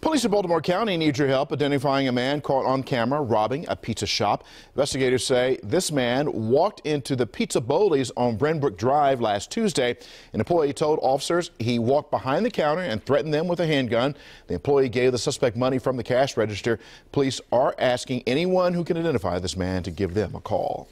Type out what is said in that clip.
Police in Baltimore County need your help identifying a man caught on camera robbing a pizza shop. Investigators say this man walked into the Pizza Boli's on Brenbrook Drive last Tuesday. An employee told officers he walked behind the counter and threatened them with a handgun. The employee gave the suspect money from the cash register. Police are asking anyone who can identify this man to give them a call.